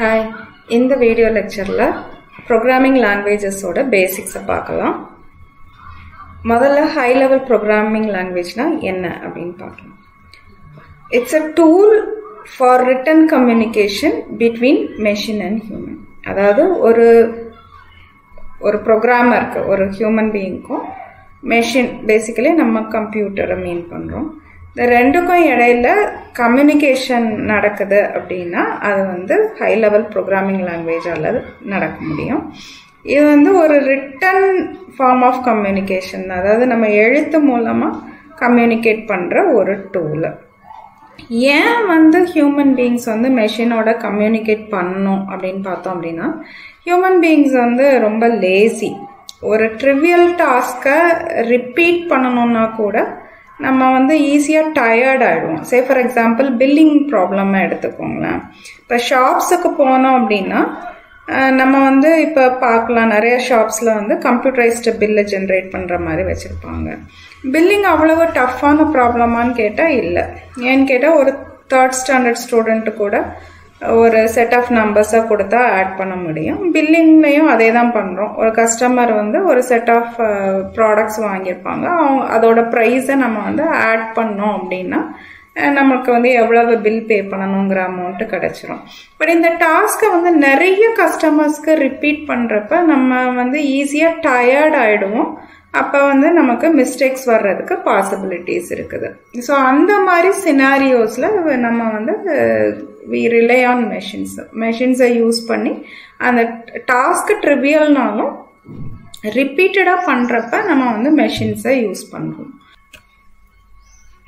Hi இந்த video லெக்சரில் programming லாங்குவேஜஸோட பேசிக்ஸை பார்க்கலாம். முதல்ல ஹை லெவல் ப்ரோக்ராமிங் லாங்குவேஜ்னால் என்ன அப்படின்னு பார்க்கலாம். It's a tool for written communication between machine and human அதாவது ஒரு ஒரு ப்ரோக்ராமருக்கு ஒரு ஹியூமன் பீயிங்க்கும் மெஷின் பேசிக்கலி நம்ம கம்ப்யூட்டரை மீன் பண்ணுறோம் இந்த ரெண்டுக்கும் இடையில கம்யூனிகேஷன் நடக்குது அப்படின்னா அது வந்து ஹை லெவல் ப்ரோக்ராமிங் லாங்குவேஜால் நடக்க முடியும். இது வந்து ஒரு ரிட்டன் ஃபார்ம் ஆஃப் கம்யூனிகேஷன் அதாவது நம்ம எழுத்து மூலமாக கம்யூனிகேட் பண்ணுற ஒரு டூலு ஏன் வந்து ஹியூமன் பீயிங்ஸ் வந்து மெஷினோட கம்யூனிகேட் பண்ணணும் அப்படின்னு பார்த்தோம் அப்படின்னா ஹியூமன் பீயிங்ஸ் வந்து ரொம்ப லேசி ஒரு ட்ரிவியல் டாஸ்க்கை ரிப்பீட் பண்ணணும்னா கூட நம்ம வந்து ஈஸியாக டயர்ட் ஆகிடுவோம் say for example billing problem எடுத்துக்கோங்களேன். இப்போ ஷாப்ஸுக்கு போனோம் அப்படின்னா நம்ம வந்து இப்போ பார்க்கலாம். நிறைய ஷாப்ஸில் வந்து கம்ப்யூட்டரைஸ்டு பில்லை ஜென்ரேட் பண்ணுற மாதிரி வச்சுருப்பாங்க. பில்லிங் அவ்வளவு டஃப்பான ப்ராப்ளமான்னு கேட்டால் இல்லை. ஏன்னு கேட்டால் ஒரு தேர்ட் ஸ்டாண்டர்ட் ஸ்டூடெண்ட்டு கூட ஒரு செட் ஆஃப் நம்பர்ஸை கொடுத்தா ஆட் பண்ண முடியும். பில்லிங்லேயும் அதே தான் பண்ணுறோம் ஒரு கஸ்டமர் வந்து ஒரு செட் ஆஃப் ப்ராடக்ட்ஸ் வாங்கியிருப்பாங்க. அவங்க அதோட ப்ரைஸை நம்ம வந்து ஆட் பண்ணோம் அப்படின்னா நமக்கு வந்து எவ்வளவு பில் பே பண்ணணுங்கிற அமௌண்ட்டு கிடச்சிரும். பட் இந்த டாஸ்க்கை வந்து நிறைய கஸ்டமர்ஸ்க்கு ரிப்பீட் பண்ணுறப்ப நம்ம வந்து ஈஸியாக டயர்ட் ஆகிடுவோம் அப்போ வந்து நமக்கு மிஸ்டேக்ஸ் வர்றதுக்கு பாசிபிலிட்டிஸ் இருக்குது. ஸோ அந்த மாதிரி சினாரியோஸில் நம்ம வந்து வி ரிலே ஆன் மெஷின்ஸ் மெஷின்ஸை யூஸ் பண்ணி அந்த டாஸ்க்கு ட்ரிவியல்னாலும் ரிப்பீட்டடாக பண்ணுறப்ப நம்ம வந்து மெஷின்ஸை யூஸ் பண்ணுறோம்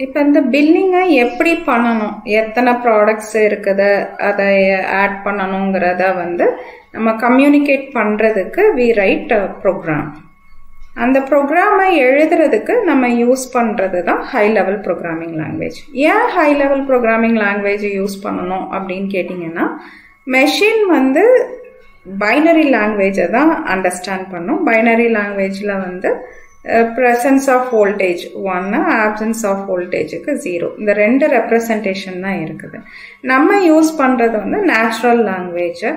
இப்போ இந்த பில்லிங்கை எப்படி பண்ணணும்? எத்தனை ப்ராடக்ட்ஸ் இருக்குது? அதை ஆட் பண்ணணுங்கிறத வந்து நம்ம கம்யூனிகேட் பண்ணுறதுக்கு வி ரைட் ப்ரோக்ராம் அந்த ப்ரோக்ராமை எழுதுறதுக்கு நம்ம யூஸ் பண்ணுறது தான் ஹை லெவல் ப்ரோக்ராமிங் லாங்குவேஜ் ஏன் ஹை லெவல் ப்ரோக்ராமிங் லாங்குவேஜை யூஸ் பண்ணணும் அப்படின்னு கேட்டிங்கன்னா மெஷின் வந்து பைனரி லாங்குவேஜை தான் அண்டர்ஸ்டாண்ட் பண்ணும். பைனரி லாங்குவேஜில் வந்து ப்ரெசன்ஸ் ஆஃப் வோல்டேஜ் ஒன்று ஆப்சன்ஸ் ஆஃப் வோல்டேஜுக்கு ஜீரோ இந்த ரெண்டு ரெப்ரசன்டேஷன் தான் இருக்குது. நம்ம யூஸ் பண்ணுறது வந்து நேச்சுரல் லாங்குவேஜை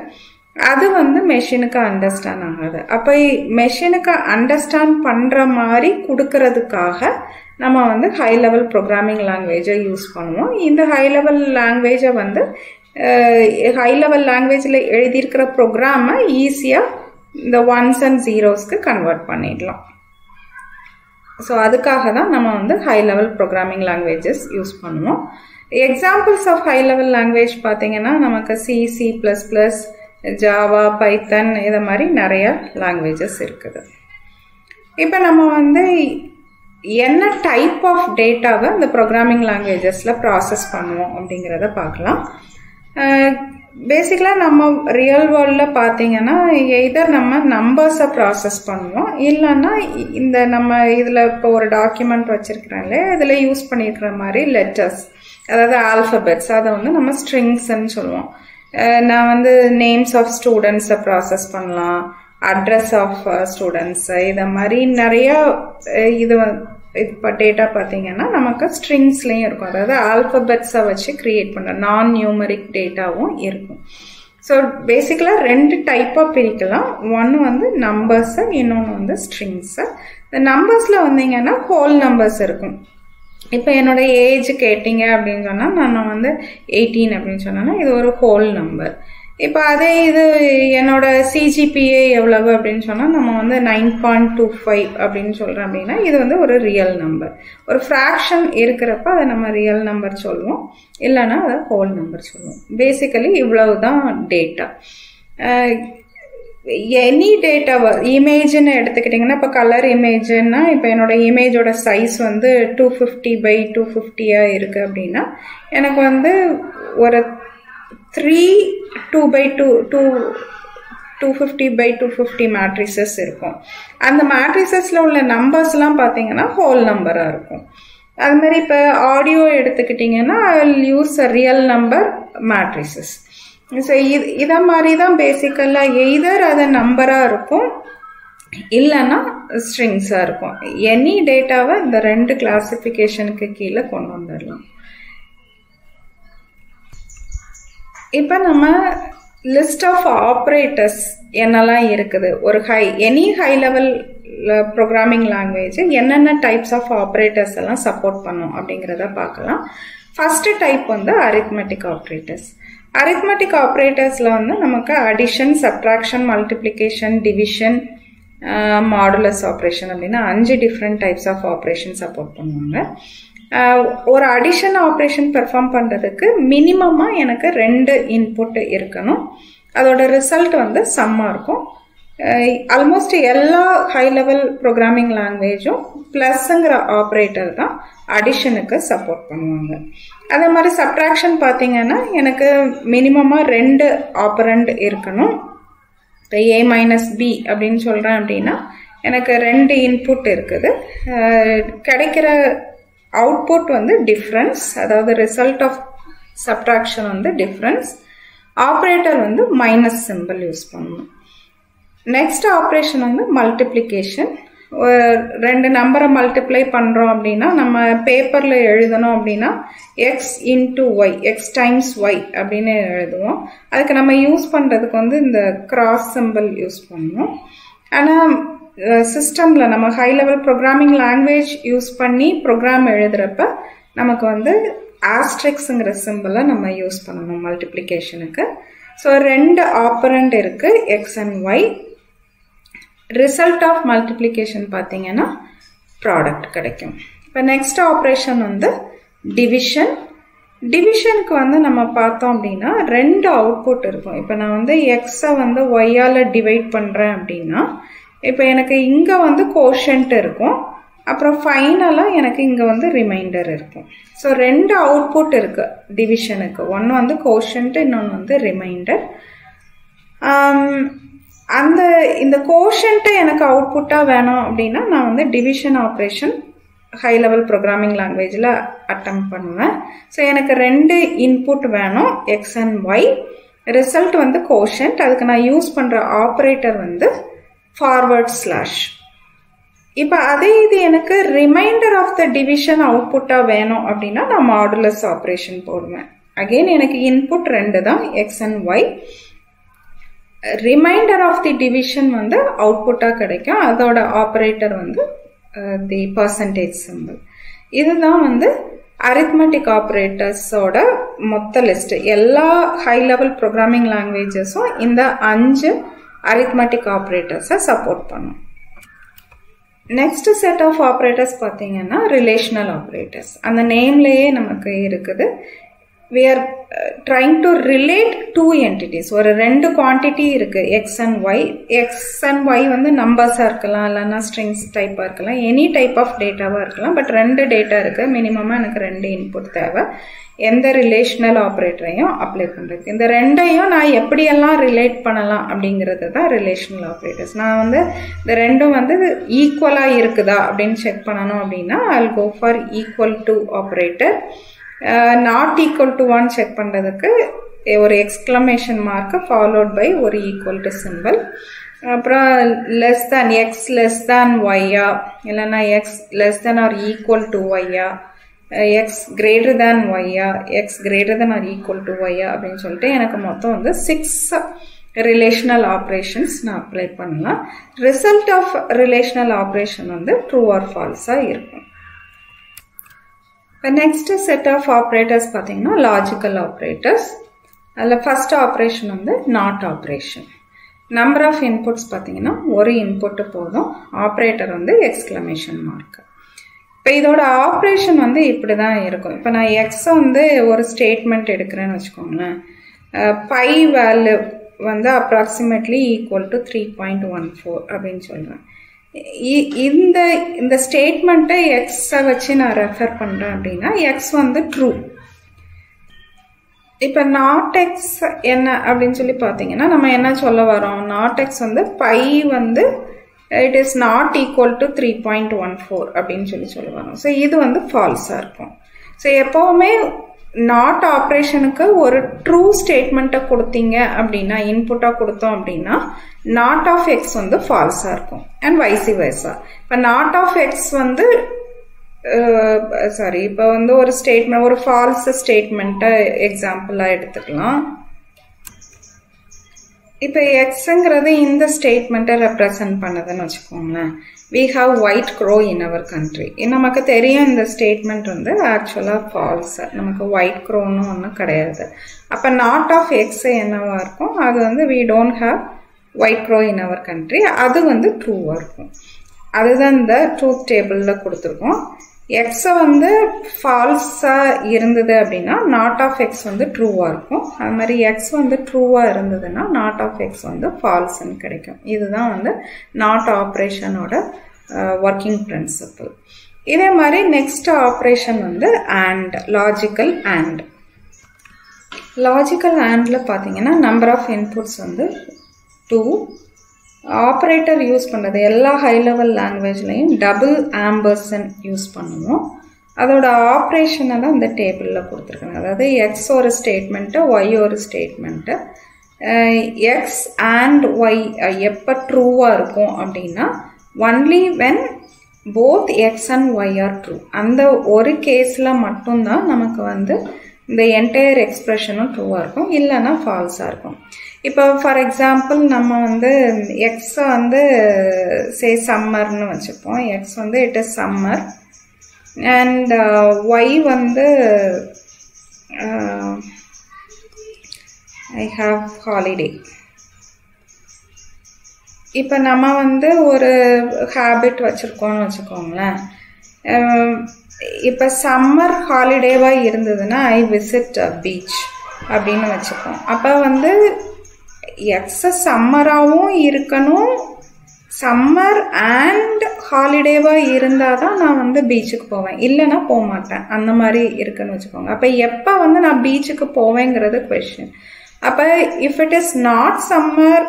அது வந்து மெஷினுக்கு அண்டர்ஸ்டாண்ட் ஆகாது. அப்போ மெஷினுக்கு அண்டர்ஸ்டாண்ட் பண்ணுற மாதிரி கொடுக்கறதுக்காக நம்ம வந்து ஹை லெவல் ப்ரோக்ராமிங் லாங்குவேஜை யூஸ் பண்ணுவோம். இந்த ஹை லெவல் லாங்குவேஜை வந்து ஹை லெவல் லாங்குவேஜில் எழுதியிருக்கிற ப்ரோக்ராமை ஈஸியாக இந்த ஒன்ஸ் அண்ட் ஜீரோஸ்க்கு கன்வெர்ட் பண்ணிடலாம். ஸோ அதுக்காக தான் நம்ம வந்து high level programming languages use பண்ணுவோம். Examples of high level language பார்த்தீங்கன்னா நமக்கு C C plus plus Java Python இதை மாதிரி நிறைய லாங்குவேஜஸ் இருக்குது. இப்போ நம்ம வந்து என்ன டைப் ஆஃப் டேட்டாவை அந்த ப்ரோக்ராமிங் லாங்குவேஜஸில் ப்ராசஸ் பண்ணுவோம் அப்படிங்கிறத பார்க்கலாம். பேசிக்கலாக நம்ம ரியல் வேர்ல்டில் பார்த்தீங்கன்னா எதர் நம்ம நம்பர்ஸை ப்ராசஸ் பண்ணுவோம் இல்லைன்னா இந்த நம்ம இதில் இப்போ ஒரு டாக்குமெண்ட் வச்சுருக்கிறோம்ல இதில் யூஸ் பண்ணியிருக்கிற மாதிரி லெட்டர்ஸ் அதாவது ஆல்ஃபபெட்ஸ் அதை வந்து நம்ம ஸ்ட்ரிங்ஸ்ன்னு சொல்லுவோம். நான் வந்து நேம்ஸ் ஆஃப் ஸ்டூடெண்ட்ஸை ப்ராசஸ் பண்ணலாம். அட்ரஸ் ஆஃப் ஸ்டூடெண்ட்ஸ் இதை மாதிரி நிறையா இது இப்போ டேட்டா பார்த்தீங்கன்னா நமக்கு ஸ்ட்ரிங்ஸ்லேயும் இருக்கும். அதாவது ஆல்ஃபபெட்ஸை வச்சு க்ரியேட் பண்ணுற நான் நியூமரிக் டேட்டாவும் இருக்கும். ஸோ பேசிக்கலாக ரெண்டு டைப்பாக பிரிக்கலாம். ஒன்று வந்து நம்பர்ஸு இன்னொன்று வந்து ஸ்ட்ரிங்ஸு இந்த நம்பர்ஸில் வந்தீங்கன்னா ஹோல் நம்பர்ஸ் இருக்கும். இப்போ என்னோட ஏஜ் கேட்டிங்க அப்படின்னு சொன்னால் நான் வந்து எயிட்டீன் அப்படின்னு சொன்னேன்னா இது ஒரு ஹோல் நம்பர் இப்போ அதே இது என்னோட சிஜிபிஏ எவ்வளவு அப்படின்னு சொன்னால் நம்ம வந்து நைன் பாயிண்ட் டூ ஃபைவ் அப்படின்னு சொல்கிறோம் அப்படின்னா இது வந்து ஒரு ரியல் நம்பர் ஒரு ஃப்ராக்ஷன் இருக்கிறப்ப அதை நம்ம ரியல் நம்பர் சொல்லுவோம். இல்லைன்னா அதை ஹோல் நம்பர் சொல்லுவோம். பேசிக்கலி இவ்வளவு தான் டேட்டா எனி டேட்டா இமேஜ்னு எடுத்துக்கிட்டிங்கன்னா இப்போ கலர் இமேஜ்னா இப்போ என்னோட இமேஜோட சைஸ் வந்து டூ ஃபிஃப்டி பை டூ ஃபிஃப்டியாக இருக்குது அப்படின்னா எனக்கு வந்து ஒரு three two by two two two fifty by two fifty matrices இருக்கும். அந்த மேட்ரிசஸில் உள்ள நம்பர்ஸ்லாம் பார்த்தீங்கன்னா ஹோல் நம்பராக இருக்கும். அது மாதிரி இப்போ ஆடியோ எடுத்துக்கிட்டிங்கன்னா I will use a real number matrices so இது இதை மாதிரி தான் பேசிக்கலாக எய்தர் அது நம்பராக இருக்கும் இல்லைன்னா ஸ்ட்ரிங்ஸாக இருக்கும். எனி டேட்டாவை இந்த ரெண்டு கிளாஸிஃபிகேஷனுக்கு கீழே கொண்டு வந்துடலாம் இப்போ நம்ம லிஸ்ட் ஆஃப் ஆப்ரேட்டர்ஸ் என்னெல்லாம் இருக்குது? ஒரு high any high level programming language என்னென்ன டைப்ஸ் ஆஃப் ஆப்ரேட்டர்ஸ் எல்லாம் சப்போர்ட் பண்ணும் அப்படிங்கிறத பார்க்கலாம். ஃபஸ்ட்டு டைப் வந்து அரித்மெட்டிக் ஆப்ரேட்டர்ஸ் அரித்மெட்டிக் ஆப்ரேட்டர்ஸில் வந்து நமக்கு addition subtraction multiplication division modulus operation அப்படின்னா அஞ்சு different types of operation support பண்ணுவாங்க. ஒரு அடிஷன் ஆப்ரேஷன் பெர்ஃபார்ம் பண்ணுறதுக்கு மினிமமாக எனக்கு ரெண்டு இன்புட் இருக்கணும். அதோட ரிசல்ட் வந்து சம்மாக இருக்கும். ஆல்மோஸ்ட் எல்லா ஹை லெவல் ப்ரோக்ராமிங் லாங்குவேஜும் ப்ளஸ்ங்கிற ஆப்ரேட்டர் தான் அடிஷனுக்கு சப்போர்ட் பண்ணுவாங்க. அதே மாதிரி சப்ட்ராக்ஷன் பார்த்தீங்கன்னா எனக்கு மினிமமாக ரெண்டு ஆப்பரண்ட் இருக்கணும் இப்போ ஏ மைனஸ் பி அப்படின்னு சொல்கிறேன் அப்படின்னா எனக்கு ரெண்டு இன்புட் இருக்குது கிடைக்கிற அவுட்புட் வந்து டிஃப்ரென்ஸ் அதாவது ரிசல்ட் ஆஃப் சப்ட்ராக்ஷன் வந்து டிஃப்ரென்ஸ் ஆப்ரேட்டர் வந்து மைனஸ் சிம்பிள் யூஸ் பண்ணணும் நெக்ஸ்ட் ஆப்ரேஷன் வந்து மல்டிப்ளிகேஷன் ரெண்டு நம்பரை மல்டிப்ளை பண்ணுறோம் அப்படின்னா நம்ம பேப்பரில் எழுதணும் அப்படின்னா x into y x times y அப்படின்னு எழுதுவோம். அதுக்கு நம்ம யூஸ் பண்ணுறதுக்கு வந்து இந்த கிராஸ் சிம்பிள் யூஸ் பண்ணணும் ஆனால் சிஸ்டமில் நம்ம high level programming language use பண்ணி ப்ரோக்ராம் எழுதுகிறப்ப நமக்கு வந்து ஆஸ்ட்ரிக்ஸுங்கிற சிம்பிளை நம்ம யூஸ் பண்ணணும் மல்டிப்ளிகேஷனுக்கு ஸோ ரெண்டு ஆப்பரண்ட் இருக்குது x and y result of multiplication பார்த்தீங்கன்னா ப்ராடக்ட் கிடைக்கும். இப்போ நெக்ஸ்ட் ஆப்ரேஷன் வந்து டிவிஷன் டிவிஷனுக்கு வந்து நம்ம பார்த்தோம் அப்படின்னா ரெண்டு அவுட்புட் இருக்கும். இப்போ நான் வந்து எக்ஸை வந்து ஒய்யால் டிவைட் பண்ணுறேன் அப்படின்னா இப்போ எனக்கு இங்கே வந்து கோஷன்ட் இருக்கும். அப்புறம் ஃபைனலாக எனக்கு இங்கே வந்து ரிமைண்டர் இருக்கும். ஸோ ரெண்டு அவுட்புட் இருக்குது டிவிஷனுக்கு ஒன்று வந்து கோஷன்ட்டு இன்னொன்று வந்து ரிமைண்டர் அந்த இந்த கோஷன்ட்டு எனக்கு அவுட்புட்டாக வேணும் அப்படின்னா நான் வந்து division operation high level programming லாங்குவேஜில் அட்டம் பண்ணுவேன். ஸோ எனக்கு ரெண்டு இன்புட் வேணும் எக்ஸ் அண்ட் ஒய் ரிசல்ட் வந்து கோஷன்ட் அதுக்கு நான் யூஸ் பண்ணுற ஆப்ரேட்டர் வந்து ஃபார்வர்ட் ஸ்லாஷ் இப்போ அதே இது எனக்கு ரிமைண்டர் ஆஃப் த டிவிஷன் அவுட்புட்டாக வேணும் அப்படின்னா நான் மாடுலஸ் ஆப்ரேஷன் போடுவேன். அகெயின் எனக்கு இன்புட் ரெண்டு தான் x and y remainder of the division வந்து அவுட்புட்டாக கிடைக்கும். அதோட ஆப்ரேட்டர் வந்து தி பர்சன்டேஜ் சிம்பிள் இதுதான் வந்து அரித்மெட்டிக் ஆப்ரேட்டர்ஸோட மொத்த லிஸ்ட் எல்லா ஹை லெவல் ப்ரோக்ராமிங் லாங்குவேஜஸும் இந்த அஞ்சு அரித்மெட்டிக் ஆப்ரேட்டர்ஸை சப்போர்ட் பண்ணும். நெக்ஸ்ட் செட் ஆஃப் ஆப்ரேட்டர்ஸ் பார்த்தீங்கன்னா ரிலேஷனல் ஆப்ரேட்டர்ஸ் அந்த நேம்லேயே நமக்கு இருக்குது. We are trying to relate two entities ஒரு ரெண்டு குவான்டிட்டி இருக்குது x and y x and y வந்து நம்பர்ஸாக இருக்கலாம் இல்லைன்னா ஸ்ட்ரிங்ஸ் டைப்பாக இருக்கலாம் எனி டைப் ஆஃப் டேட்டாவாக இருக்கலாம் பட் ரெண்டு டேட்டா இருக்குது மினிமமாக எனக்கு ரெண்டு இன்புட் தேவை. எந்த ரிலேஷனல் ஆப்ரேட்டரையும் அப்ளை பண்ணுறதுக்கு இந்த ரெண்டையும் நான் எப்படியெல்லாம் ரிலேட் பண்ணலாம் அப்படிங்கிறது தான் ரிலேஷனல் ஆப்ரேட்டர்ஸ் நான் வந்து இந்த ரெண்டும் வந்து ஈக்குவலாக இருக்குதா அப்படின்னு செக் பண்ணணும் அப்படின்னா I go for equal to operator not equal to one check பண்ணுறதுக்கு ஒரு எக்ஸ்க்ளமேஷன் மார்க்கு ஃபாலோட் பை ஒரு ஈக்குவல் டு சிம்பிள் அப்புறம் less than x less than ஒய்யா இல்லைன்னா x less than or equal to ஒய்யா X greater than ஒய்யா x greater than or equal to ஒய்யா அப்படின்னு சொல்லிட்டு எனக்கு மொத்தம் வந்து சிக்ஸ் ரிலேஷனல் ஆப்ரேஷன்ஸ் நான் அப்ளை பண்ணலாம். ரிசல்ட் ஆஃப் ரிலேஷனல் ஆப்ரேஷன் வந்து ட்ரூ ஆர் ஃபால்ஸாக இருக்கும். இப்போ நெக்ஸ்ட் செட் ஆஃப் ஆப்ரேட்டர்ஸ் பார்த்தீங்கன்னா லாஜிக்கல் ஆப்ரேட்டர்ஸ் அதில் ஃபஸ்ட் ஆப்ரேஷன் வந்து not operation number of inputs பார்த்தீங்கன்னா ஒரு இன்புட்டு போதும். ஆப்ரேட்டர் வந்து எக்ஸ்க்ளமேஷன் மார்க்கு இப்போ இதோட ஆப்ரேஷன் வந்து இப்படி தான் இருக்கும். இப்போ நான் எக்ஸை வந்து ஒரு ஸ்டேட்மெண்ட் எடுக்கிறேன்னு வச்சுக்கோங்களேன். பை வேல்யூ வந்து approximately equal to three point one four அப்படின்னு சொல்கிறேன் இந்த இந்த ஸ்டேட்மெண்ட்டை எக்ஸை வச்சு நான் ரெஃபர் பண்ணுறேன் அப்படின்னா எக்ஸ் வந்து ட்ரூ இப்போ நாட் எக்ஸ் என்ன அப்படின்னு சொல்லி பார்த்தீங்கன்னா நம்ம என்ன சொல்ல வரோம்? நாட் எக்ஸ் வந்து பை வந்து it is not equal to three point one four அப்படின்னு சொல்லி சொல்ல வரோம். ஸோ இது வந்து ஃபால்ஸாக இருக்கும். ஸோ எப்போவுமே நாட் ஆப்ரேஷனுக்கு ஒரு ட்ரூ ஸ்டேட்மெண்ட்டை கொடுத்தீங்க அப்படின்னா இன்புட்டாக கொடுத்தோம் அப்படின்னா நாட் ஆஃப் எக்ஸ் வந்து ஃபால்ஸாக இருக்கும் அண்ட் வைசி வைஸா இப்போ நாட் ஆஃப் எக்ஸ் வந்து சாரி இப்போ வந்து ஒரு ஸ்டேட்மெண்ட் ஒரு ஃபால்ஸ் ஸ்டேட்மெண்ட்டை எக்ஸாம்பிளாக எடுத்துக்கலாம். இப்போ எக்ஸுங்கிறது இந்த ஸ்டேட்மெண்ட்டை ரெப்ரசன்ட் பண்ணுதுன்னு வச்சுக்கோங்களேன். We have white crow in our country நமக்கு தெரியும் இந்த ஸ்டேட்மெண்ட் வந்து ஆக்சுவலாக ஃபால்ஸ் நமக்கு ஒயிட் க்ரோன்னு ஒன்றும் கிடையாது. அப்போ நாட் ஆஃப் எக்ஸ் என்னவாக இருக்கும்? அது வந்து we don't have white crow in our country அது வந்து ட்ரூவாக இருக்கும். அதுதான் இந்த ட்ரூத் டேபிளில் கொடுத்துருக்கோம். எக்ஸை வந்து ஃபால்ஸாக இருந்தது அப்படின்னா நாட் ஆஃப் எக்ஸ் வந்து ட்ரூவாக இருக்கும். அது மாதிரி எக்ஸ் வந்து ட்ரூவாக இருந்ததுன்னா நாட் ஆஃப் எக்ஸ் வந்து ஃபால்ஸ்ன்னு கிடைக்கும். இதுதான் வந்து நாட் ஆப்ரேஷனோட ஒர்க்கிங் பிரின்சிபிள் இதே மாதிரி நெக்ஸ்ட் ஆப்ரேஷன் வந்து அண்ட் லாஜிக்கல் அண்ட் லாஜிக்கல் ஆண்டில் பார்த்தீங்கன்னா நம்பர் ஆஃப் இன்புட்ஸ் வந்து டூ ஆப்ரேட்டர் யூஸ் பண்ணுறது எல்லா ஹை லெவல் லாங்குவேஜ்லேயும் டபுள் ஆம்பர்சன் யூஸ் பண்ணுவோம் அதோட ஆப்ரேஷனை தான் இந்த டேபிளில் கொடுத்துருக்காங்க. அதாவது எக்ஸ் ஒரு ஸ்டேட்மெண்ட்டு ஒய் ஒரு ஸ்டேட்மெண்ட்டு எக்ஸ் அண்ட் ஒய் எப்போ ட்ரூவாக இருக்கும் அப்படின்னா only when both x and y are true அந்த ஒரு கேஸில் மட்டும்தான் நமக்கு வந்து இந்த என்டையர் எக்ஸ்ப்ரெஷனும் ட்ரூவாக இருக்கும். இல்லைன்னா ஃபால்ஸாக இருக்கும். இப்போ ஃபார் எக்ஸாம்பிள் நம்ம வந்து எக்ஸை வந்து சே சம்மர்னு வச்சுப்போம். எக்ஸ் வந்து it is summer and y வந்து ஐ ஹாவ் ஹாலிடே இப்போ நம்ம வந்து ஒரு ஹேபிட் வச்சுருக்கோம்னு வச்சுக்கோங்களேன். Uh, இப்போ சம்மர் ஹாலிடேவாக இருந்ததுன்னா ஐ விசிட் அ பீச் அப்படின்னு வச்சுப்போம். அப்போ வந்து எக்ஸஸ் சம்மராகவும் இருக்கணும். சம்மர் அண்ட் ஹாலிடேவாக இருந்தால் தான் நான் வந்து பீச்சுக்கு போவேன். இல்லைன்னா போக மாட்டேன் அந்த மாதிரி இருக்குன்னு வச்சுக்கோங்க. அப்போ எப்போ வந்து நான் பீச்சுக்கு போவேங்கிறது கொஷின் அப்போ if it is not summer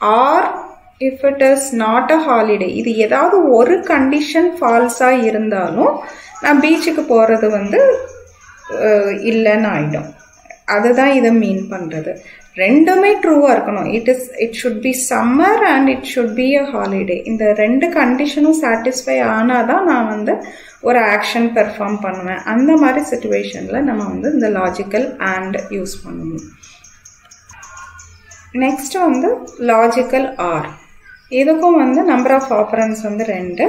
or if it is not a holiday இது ஏதாவது ஒரு கண்டிஷன் ஃபால்ஸாக இருந்தாலும் நான் பீச்சுக்கு போகிறது வந்து இல்லைன்னு ஆகிடும் அதுதான் இதை மீன் பண்ணுறது ரெண்டுமே ட்ரூவாக இருக்கணும். It is it should be summer and it should be a holiday இந்த ரெண்டு கண்டிஷனும் சாட்டிஸ்ஃபை ஆனால் தான் நான் வந்து ஒரு ஆக்ஷன் பெர்ஃபார்ம் பண்ணுவேன். அந்த மாதிரி சுச்சுவேஷனில் நம்ம வந்து இந்த லாஜிக்கல் அண்ட் யூஸ் பண்ணுவோம் நெக்ஸ்ட் வந்து லாஜிக்கல் ஆர் இதுக்கும் வந்து நம்பர் ஆஃப் ஆப்பரன்ஸ் வந்து ரெண்டு.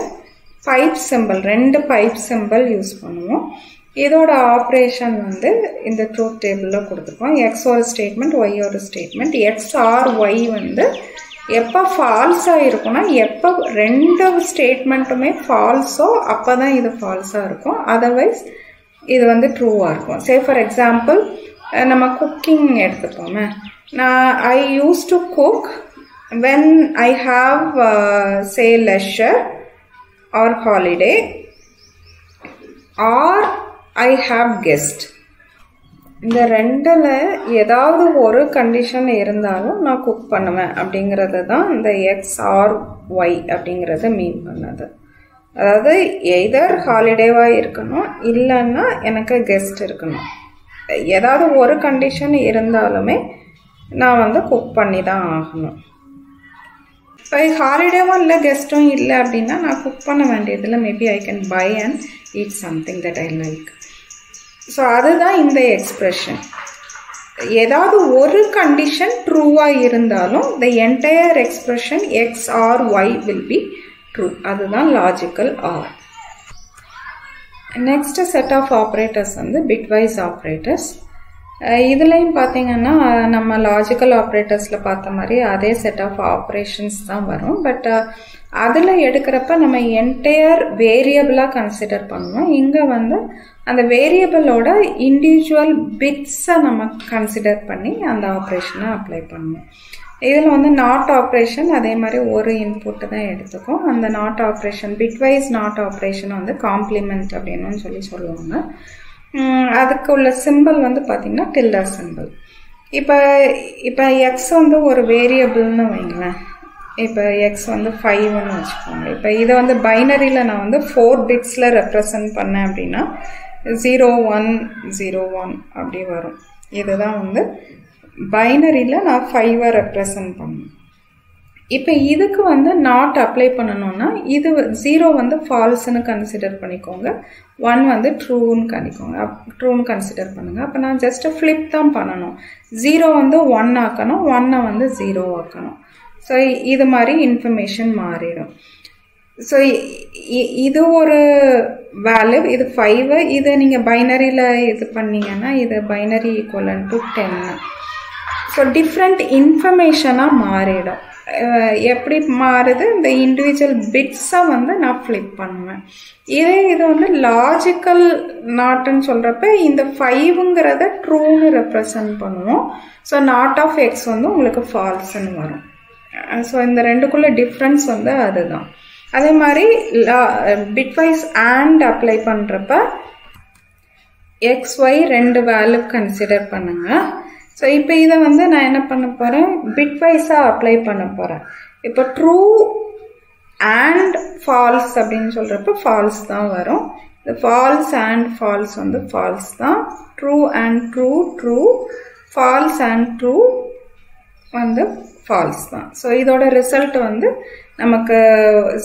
பைப் சிம்பிள் ரெண்டு பைப் சிம்பிள் யூஸ் பண்ணுவோம். இதோட ஆப்ரேஷன் வந்து இந்த ட்ரூத் டேபிளில் கொடுத்துருக்கோம். எக்ஸ் ஒரு ஸ்டேட்மெண்ட் ஒய் ஒரு ஸ்டேட்மெண்ட் எக்ஸ் ஆர் ஒய் வந்து எப்போ ஃபால்ஸாக இருக்கும்னா எப்போ ரெண்டு ஸ்டேட்மெண்ட்டுமே ஃபால்ஸோ அப்போ தான் இது ஃபால்ஸாக இருக்கும். அதர்வைஸ் இது வந்து ட்ரூவாக இருக்கும். சே ஃபார் எக்ஸாம்பிள் நம்ம குக்கிங் எடுத்துப்போமே நான் I use to cook when I have say leisure or holiday or I have guest இந்த ரெண்டில் ஏதாவது ஒரு கண்டிஷன் இருந்தாலும் நான் குக் பண்ணுவேன் அப்படிங்கிறது தான் இந்த எக்ஸ் ஆர் ஒய் அப்படிங்கிறத மீன் பண்ணது. அதாவது எதர் ஹாலிடேவாக இருக்கணும் இல்லைன்னா எனக்கு கெஸ்ட் இருக்கணும். ஏதாவது ஒரு கண்டிஷன் இருந்தாலுமே நான் வந்து குக் பண்ணி தான் ஆகணும். இப்போ ஹாலிடேவும் இல்லை கெஸ்ட்டும் இல்லை அப்படின்னா நான் குக் பண்ண வேண்டியதில் maybe I can buy and eat something that I like so அதுதான் இந்த எக்ஸ்ப்ரெஷன் ஏதாவது ஒரு கண்டிஷன் ட்ரூவாக இருந்தாலும் the entire expression x or y will be true அதுதான் logical or next set of operators வந்து பிட்வைஸ் ஆப்ரேட்டர்ஸ் இதுலேயும் பார்த்தீங்கன்னா நம்ம லாஜிக்கல் ஆப்ரேட்டர்ஸில் பார்த்த மாதிரி அதே செட் ஆஃப் ஆப்ரேஷன்ஸ் தான் வரும். பட் அதில் எடுக்கிறப்ப நம்ம என்டையர் வேரியபிளாக கன்சிடர் பண்ணுவோம் இங்கே வந்து அந்த வேரியபிளோட இண்டிவிஜுவல் பிட்ஸை நம்ம கன்சிடர் பண்ணி அந்த ஆப்ரேஷனை அப்ளை பண்ணுவோம். இதில் வந்து நாட் ஆப்ரேஷன் அதே மாதிரி ஒரு இன்புட்டு தான் எடுத்துக்கும். அந்த not operation bitwise not operation வந்து காம்ப்ளிமெண்ட் அப்படின்னு சொல்லி சொல்லுவாங்க. அதுக்கு உள்ள சிம்பிள் வந்து பார்த்திங்கன்னா டில்டா சிம்பிள் இப்போ இப்போ எக்ஸ் வந்து ஒரு வேரியபிள்னு வைங்களேன். இப்போ எக்ஸ் வந்து ஃபைவ்னு வச்சுக்கோங்க. இப்போ இதை வந்து பைனரியில் நான் வந்து ஃபோர் பிட்ஸில் ரெப்ரசன்ட் பண்ணேன் அப்படின்னா ஜீரோ ஒன் ஜீரோ ஒன் அப்படி வரும். இதுதான் வந்து பைனரியில் நான் ஃபைவை ரெப்ரசன்ட் பண்ணேன் இப்போ இதுக்கு வந்து நாட் அப்ளை பண்ணணும்னா இது ஜீரோ வந்து ஃபால்ஸ்னு கன்சிடர் பண்ணிக்கோங்க. ஒன் வந்து ட்ரூன்னு கணிக்கோங்க. அப் ட்ரூன்னு கன்சிடர் பண்ணுங்கள் அப்போ நான் ஜஸ்ட்டு ஃப்ளிப் தான் பண்ணணும். ஜீரோ வந்து ஒன் ஆக்கணும். ஒன்னை வந்து ஜீரோ ஆக்கணும். ஸோ இது மாதிரி இன்ஃபர்மேஷன் மாறிடும். ஸோ இது ஒரு வேல்யூ இது ஃபைவு இதை நீங்கள் பைனரியில் இது பண்ணீங்கன்னா இது பைனரி ஈக்குவலன் டு டென்னு ஸோ டிஃப்ரெண்ட் இன்ஃபர்மேஷனாக மாறிடும். எப்படி மாறுது? இந்த இண்டிவிஜுவல் பிட்ஸை வந்து நான் ஃப்ளிப் பண்ணுவேன். இதே இது வந்து லாஜிக்கல் நாட்டுன்னு சொல்கிறப்ப இந்த ஃபைவுங்கிறத ட்ரூன்னு ரெப்ரசன்ட் பண்ணுவோம். ஸோ நாட் ஆஃப் எக்ஸ் வந்து உங்களுக்கு ஃபால்ஸ்ன்னு வரும். ஸோ இந்த ரெண்டுக்குள்ள டிஃப்ரென்ஸ் வந்து அதுதான். அதே மாதிரி பிட்வைஸ் அண்ட் அப்ளை பண்ணுறப்ப எக்ஸ் ஒய் ரெண்டு வேல்யூ கன்சிடர் பண்ணுங்கள் ஸோ இப்போ இதை வந்து நான் என்ன பண்ண போகிறேன் பிட்வைஸாக அப்ளை பண்ண போகிறேன் இப்போ ட்ரூ அண்ட் ஃபால்ஸ் அப்படின்னு சொல்கிறப்ப ஃபால்ஸ் தான் வரும். இந்த ஃபால்ஸ் அண்ட் ஃபால்ஸ் வந்து ஃபால்ஸ் தான். True and true true false and true வந்து ஃபால்ஸ் தான். ஸோ இதோட ரிசல்ட் வந்து நமக்கு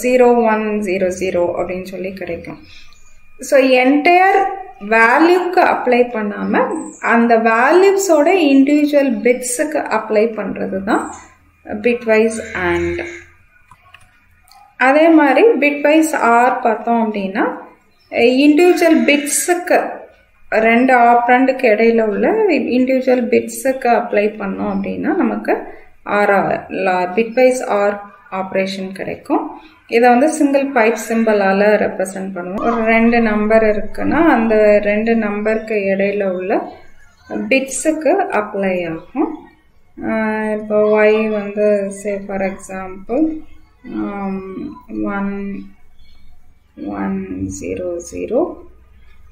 ஜீரோ ஒன் ஜீரோ ஜீரோ அப்படின்னு சொல்லி கிடைக்கும். ஸோ என்டையர் வேல்யூக்கு அப்ளை பண்ணாமல் அந்த வேல்யூஸோட இண்டிவிஜுவல் பிட்ஸுக்கு அப்ளை பண்ணுறது தான் பிட்வைஸ் அண்ட் அதே மாதிரி பிட்வைஸ் ஆர் பார்த்தோம் அப்படின்னா இண்டிவிஜுவல் பிட்ஸுக்கு ரெண்டு ஆப்ரண்டுக்கு இடையில உள்ள இண்டிவிஜுவல் பிட்ஸுக்கு அப்ளை பண்ணோம் அப்படின்னா நமக்கு ஆர் பிட்வைஸ் ஆர் ஆப்ரேஷன் கிடைக்கும். இதை வந்து சிங்கிள் பைப் சிம்பிளால் ரெப்ரசன்ட் பண்ணுவோம். ஒரு ரெண்டு நம்பர் இருக்குன்னா அந்த ரெண்டு நம்பருக்கு இடையில உள்ள பிட்ஸுக்கு அப்ளை ஆகும். இப்போ ஒய் வந்து say for example one one zero zero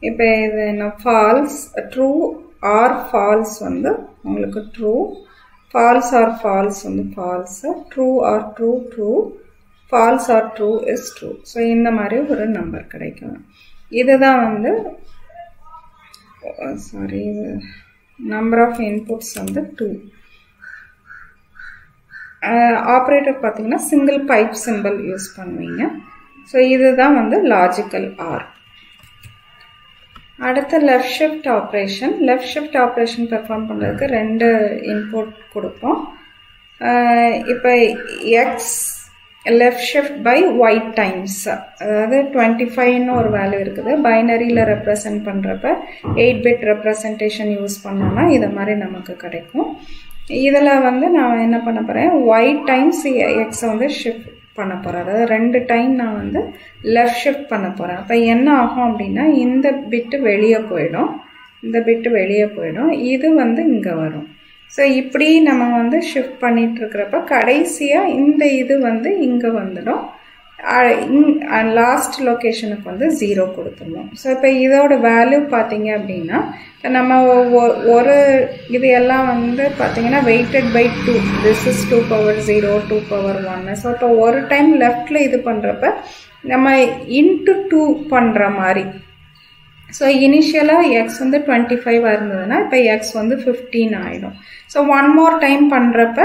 இப்போ இது என்ன ஃபால்ஸ் ட்ரூ ஆர் ஃபால்ஸ் வந்து உங்களுக்கு ட்ரூ ஃபால்ஸ் ஆர் ஃபால்ஸ் வந்து false true or true true false or true is true so இந்த மாதிரி ஒரு நம்பர் கிடைக்கும். இதுதான் வந்து சாரி நம்பர் ஆஃப் இன்புட்ஸ் வந்து டூ ஆப்ரேட்டர் பார்த்தீங்கன்னா சிங்கிள் பைப் சிம்பிள் யூஸ் பண்ணுவீங்க. ஸோ இதுதான் வந்து லாஜிக்கல் ஆர் அடுத்த left shift operation left shift operation perform பண்ணுறதுக்கு ரெண்டு இன்புட் கொடுப்போம். இப்போ X left shift by Y times அதாவது டுவெண்ட்டி ஃபைவ்னு ஒரு வேல்யூ இருக்குது. பைனரியில் ரெப்ரசன்ட் பண்ணுறப்ப எயிட் பிட் ரெப்ரசன்டேஷன் யூஸ் பண்ணோன்னா இதை மாதிரி நமக்கு கிடைக்கும். இதில் வந்து நான் என்ன பண்ண போகிறேன் ஒயிட் டைம்ஸ் எக்ஸை வந்து ஷிஃப்ட் பண்ண போகிறேன் அதாவது ரெண்டு டைம் நான் வந்து லெஃப்ட் ஷிஃப்ட் பண்ண போகிறேன் அப்போ என்ன ஆகும் அப்படின்னா இந்த பிட்டு வெளியே போயிடும். இந்த பிட்டு வெளியே போயிடும். இது வந்து இங்கே வரும். ஸோ இப்படி நம்ம வந்து ஷிஃப்ட் பண்ணிகிட்ருக்கிறப்ப கடைசியாக இந்த இது வந்து இங்கே வந்துடும். லாஸ்ட் லொக்கேஷனுக்கு வந்து ஜீரோ கொடுத்துருவோம் ஸோ இப்போ இதோட வேல்யூ பார்த்தீங்க அப்படின்னா இப்போ நம்ம ஒரு இது எல்லாம் வந்து பார்த்தீங்கன்னா weighted by two this is two power zero two power ஒன்னு ஸோ இப்போ ஒரு டைம் லெஃப்டில் இது பண்ணுறப்ப நம்ம இன்ட்டு டூ பண்ணுற மாதிரி. ஸோ இனிஷியலாக எக்ஸ் வந்து டுவெண்ட்டி ஃபைவ் இருந்ததுன்னா இப்போ எக்ஸ் வந்து ஃபிஃப்டீன் ஆகிடும் ஸோ ஒன் மோர் டைம் பண்ணுறப்ப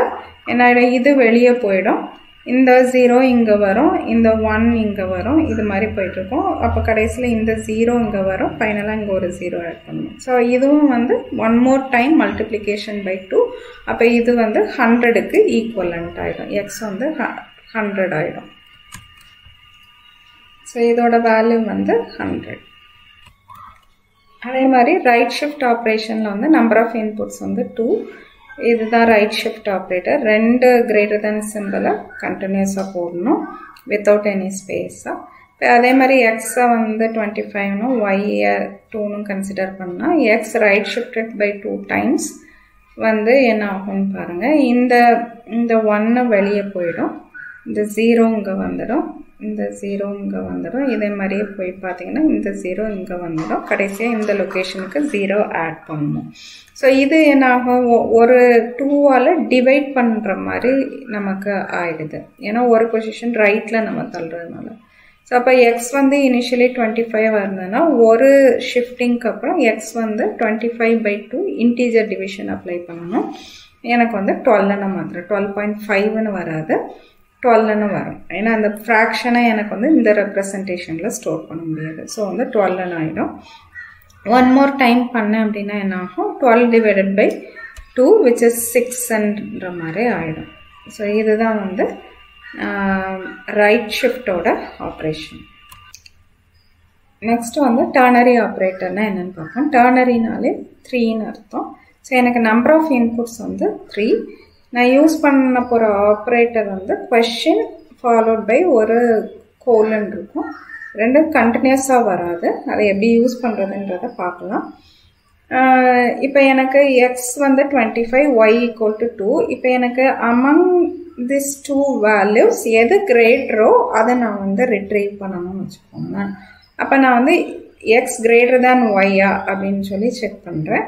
என்ன இது வெளியே போயிடும். இந்த ஜீரோ இங்கே வரும் இந்த ஒன் இங்கே வரும் இது மாதிரி போயிட்டுருக்கோம். அப்போ கடைசியில் இந்த ஜீரோ இங்கே வரும் ஃபைனலாக இங்கே ஒரு ஜீரோ ஆட் பண்ணணும் ஸோ இதுவும் வந்து one more time multiplication by two அப்போ இது வந்து ஹண்ட்ரடுக்கு ஈக்குவலண்ட் ஆகிடும் எக்ஸ் வந்து ஹண்ட்ரட் ஆகிடும் ஸோ இதோட வேல்யூ வந்து ஹண்ட்ரட் அதே மாதிரி ரைட் ஷிஃப்ட் ஆப்ரேஷனில் வந்து நம்பர் ஆஃப் இன்புட்ஸ் வந்து டூ இதுதான் ரைட் ஷிஃப்ட் ஆப்ரேட்டர் ரெண்டு கிரேட்டர் தேன் சிம்பிளை கண்டினியூஸாக போடணும் வித்தவுட் எனி ஸ்பேஸாக இப்போ அதே மாதிரி எக்ஸை வந்து டுவெண்ட்டி ஃபைவ்னும் ஒய்யை டூனும் கன்சிடர் பண்ணால் x right shifted by two times வந்து என்ன ஆகும்னு பாருங்கள் இந்த இந்த ஒன்று வெளியே போயிடும். இந்த ஜீரோ இங்கே வந்துடும். இந்த ஜீரோ இங்கே வந்துடும். இதே மாதிரியே போய் பார்த்தீங்கன்னா இந்த ஜீரோ இங்கே வந்துடும். கடைசியாக இந்த லொக்கேஷனுக்கு ஜீரோ ஆட் பண்ணணும் ஸோ இது என்னாகும்? ஒரு டூவால் டிவைட் பண்ணுற மாதிரி நமக்கு ஆயிடுது. ஏன்னா ஒரு பொசிஷன் ரைட்டில் நம்ம தள்ளுறதுனால. ஸோ அப்போ எக்ஸ் வந்து இனிஷியலி டுவெண்ட்டி ஃபைவ் இருந்ததுன்னா ஒரு ஷிஃப்டிங்க்கு அப்புறம் எக்ஸ் வந்து twenty five by two integer division apply பண்ணணும். எனக்கு வந்து டுவெல்னு மாத்திரம் டுவெல் பாயிண்ட் ஃபைவ்னு வராது. டுவெல்னு வரும். ஏன்னா அந்த ஃப்ராக்ஷனை எனக்கு வந்து இந்த ரெப்ரசன்டேஷனில் ஸ்டோர் பண்ண முடியாது. ஸோ வந்து டுவெல்லுன்னு ஆகிடும் ஒன் மோர் டைம் பண்ணேன் அப்படின்னா என்ன ஆகும்? Twelve divided by two which is சிக்ஸ்ன்ற மாதிரி ஆகிடும் ஸோ இதுதான் வந்து ரைட் ஷிஃப்டோட ஆப்ரேஷன் நெக்ஸ்ட் வந்து டர்னரி ஆப்ரேட்டர்னா என்னென்னு பார்ப்போம். டர்னரினாலே த்ரீன்னு அர்த்தம். ஸோ எனக்கு நம்பர் ஆஃப் இன்புட்ஸ் வந்து த்ரீ நான் யூஸ் பண்ண போகிற ஆப்ரேட்டர் வந்து கொஷின் ஃபாலோட் பை ஒரு கோலன் இருக்கும். ரெண்டும் கண்டினியூஸாக வராது. அதை எப்படி யூஸ் பண்ணுறதுன்றத பார்க்கலாம். இப்போ எனக்கு எக்ஸ் வந்து twenty five Y equal to two இப்போ எனக்கு அமங் திஸ் டூ வேல்யூஸ் எது கிரேட்டரோ அதை நான் வந்து ரிட்ரீவ் பண்ணணும்னு வச்சுக்கோங்க. அப்போ நான் வந்து எக்ஸ் கிரேட்டர் தேன் ஒய்யா அப்படின்னு சொல்லி செக் பண்ணுறேன்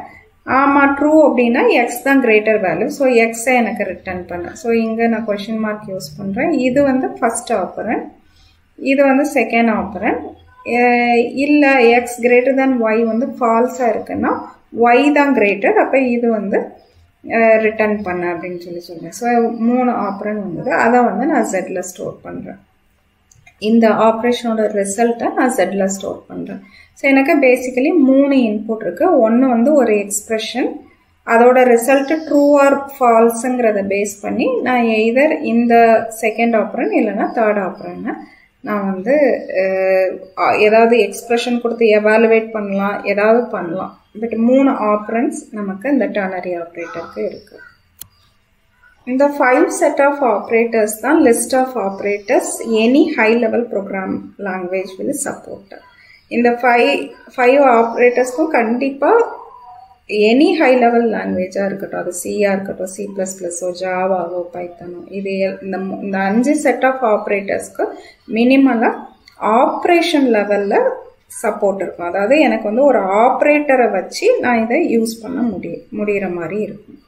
ஆமாம் ட்ரூ அப்படின்னா எக்ஸ் தான் கிரேட்டர் வேல்யூ ஸோ எக்ஸை எனக்கு ரிட்டர்ன் பண்ணேன் ஸோ இங்கே நான் கொஷின் மார்க் யூஸ் பண்ணுறேன் இது வந்து ஃபஸ்ட் ஆப்பரன் இது வந்து செகண்ட் ஆப்பரன் இல்லை எக்ஸ் கிரேட்டர் தேன் ஒய் வந்து ஃபால்ஸாக இருக்குன்னா ஒய் தான் கிரேட்டர் அப்போ இது வந்து ரிட்டர்ன் பண்ண அப்படின்னு சொல்லி சொல்கிறேன் ஸோ மூணு ஆப்ரன் வந்தது. அதை வந்து நான் ஜெட்டில் ஸ்டோர் பண்ணுறேன் இந்த ஆப்ரேஷனோட ரிசல்ட்டை நான் செட்டில் ஸ்டோர் பண்ணுறேன் ஸோ எனக்கு பேசிக்கலி மூணு இன்புட் இருக்குது ஒன்று வந்து ஒரு எக்ஸ்ப்ரெஷன் அதோட ரிசல்ட்டு ட்ரூ ஆர் ஃபால்ஸுங்கிறத பேஸ் பண்ணி நான் எய்தர் இந்த செகண்ட் ஆப்ரன் இல்லைன்னா தேர்ட் ஆப்ரன்னு நான் வந்து ஏதாவது எக்ஸ்ப்ரெஷன் கொடுத்து எவாலுவேட் பண்ணலாம். ஏதாவது பண்ணலாம். பட் மூணு ஆப்ரன்ஸ் நமக்கு இந்த டர்னரி ஆப்ரேட்டருக்கு இருக்குது இந்த ஃபைவ் செட் ஆஃப் ஆப்ரேட்டர்ஸ் தான் list of operators any high level program language will support இந்த ஃபைவ் ஃபைவ் ஆப்ரேட்டர்ஸ்க்கும் கண்டிப்பாக எனி ஹை லெவல் லாங்குவேஜாக இருக்கட்டும். அது சியாக இருக்கட்டும். சி ப்ளஸ் ப்ளஸ்ஸோ ஜாவாவோ பைத்தனோ இது இந்த இந்த அஞ்சு செட் ஆஃப் ஆப்ரேட்டர்ஸ்க்கு மினிமலாக ஆப்ரேஷன் லெவலில் சப்போர்ட் இருக்கும். அதாவது எனக்கு வந்து ஒரு ஆப்ரேட்டரை வச்சு நான் இதை யூஸ் பண்ண முடியும் முடிகிற மாதிரி இருக்கும்.